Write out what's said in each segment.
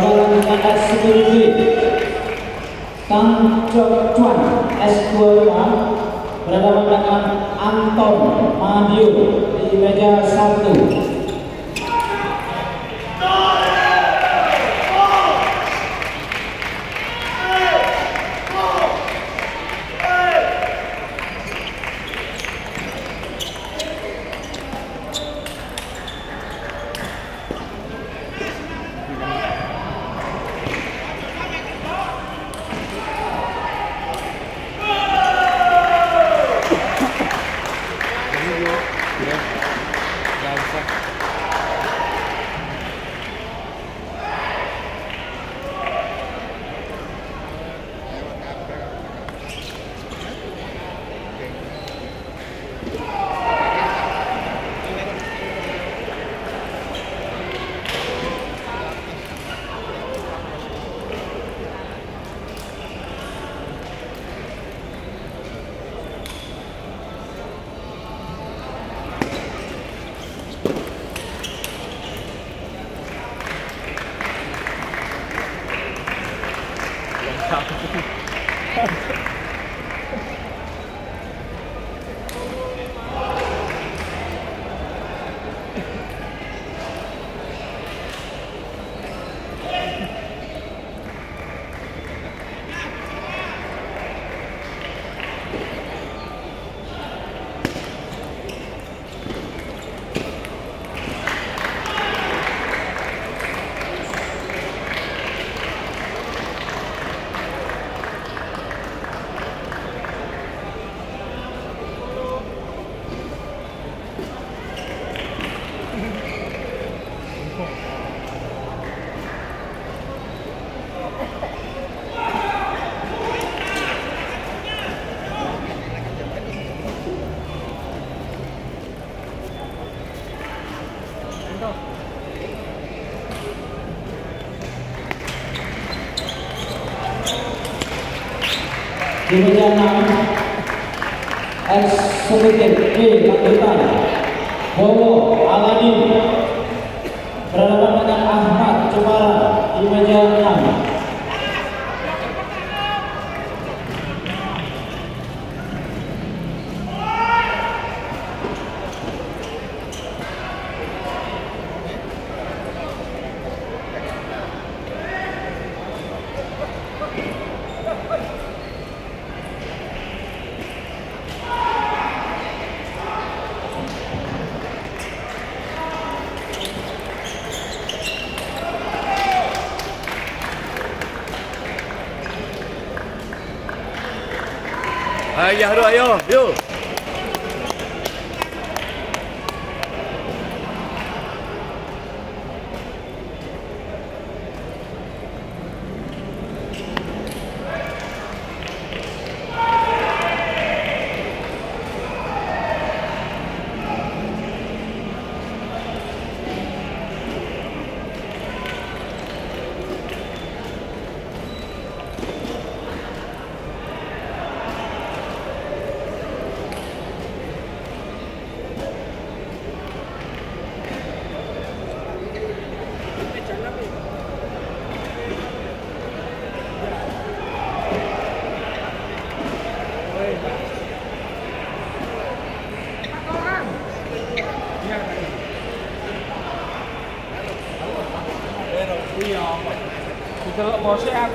adalah atas sendiri Kang Chok Chuan, S25 berhadapan dengan Anton Madiun di meja satu. Enam eksekutif B lanjutan Bowo Aladi berhadapan dengan Ahmad Cemara di meja Aí, Yaru, aí, viu? Yeah.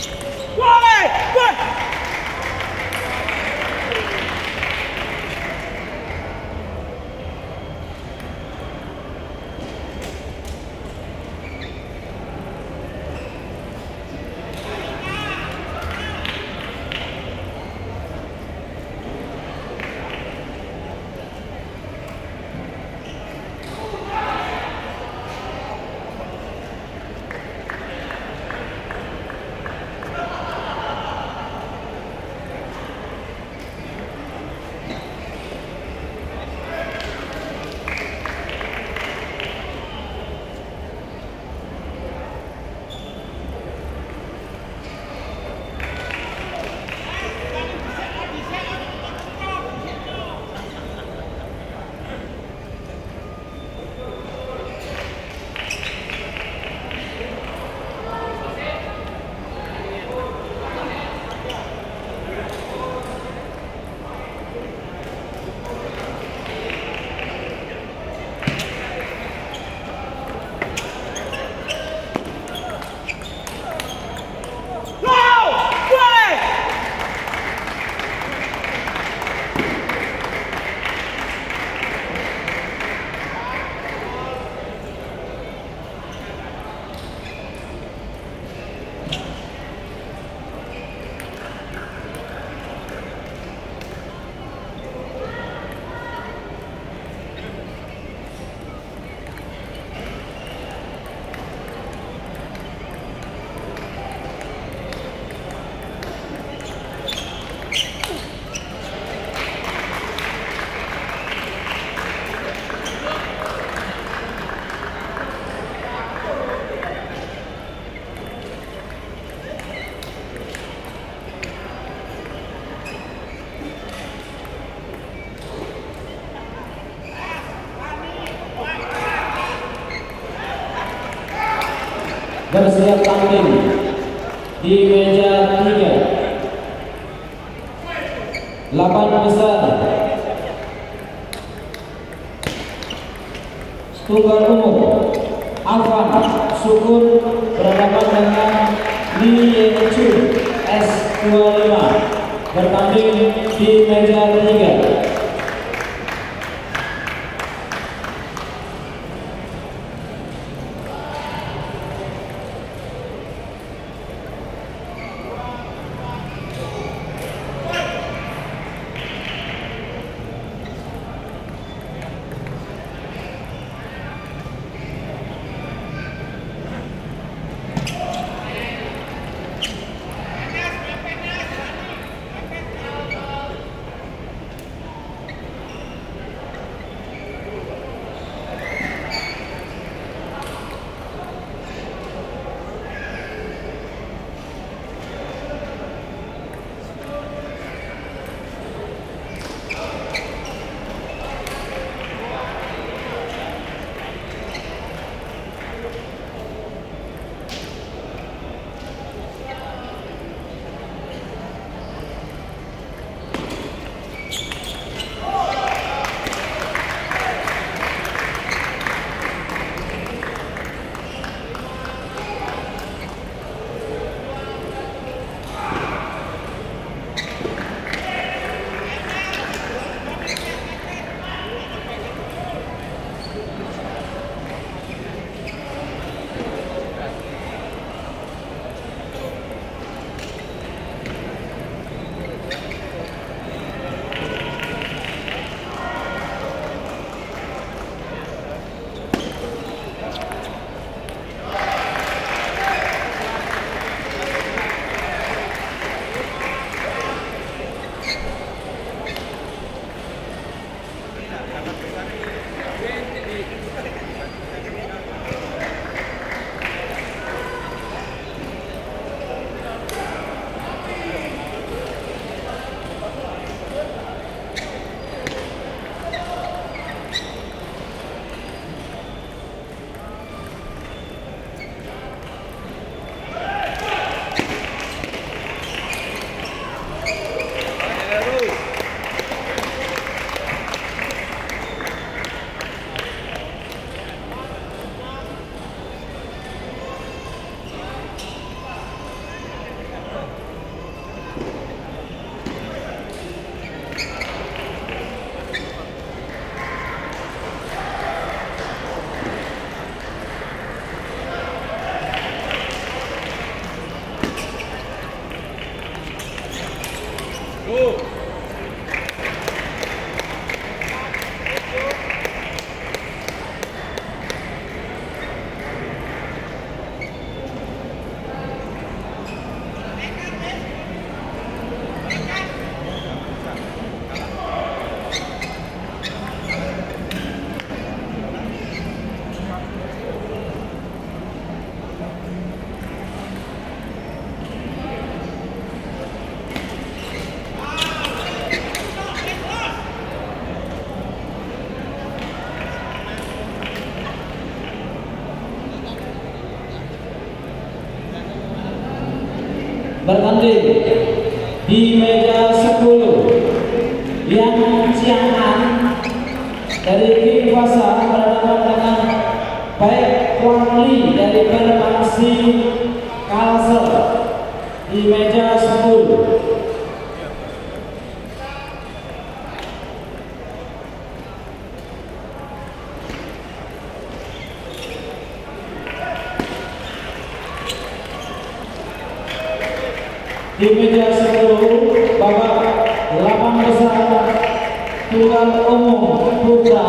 What? Bersiap tanding di meja tiga. Delapan besar tunggal umum Afan Sukun berhadapan dengan Li Yenchu S25 bertanding di meja ketiga. Di meja 10 yang dari tim berhadapan dengan Wang Li dari Kalsel di meja 10 di meja 10 Bapak 8 besar Tunggal Umum Putra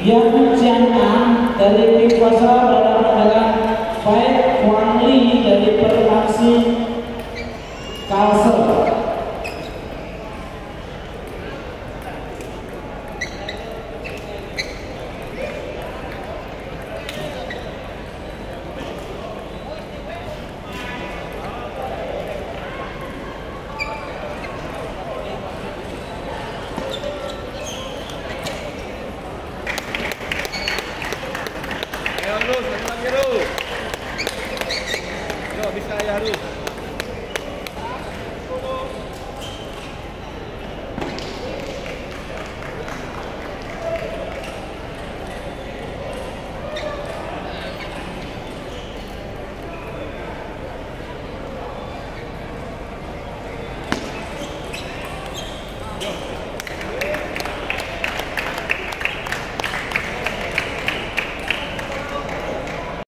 yang Ciangan aí,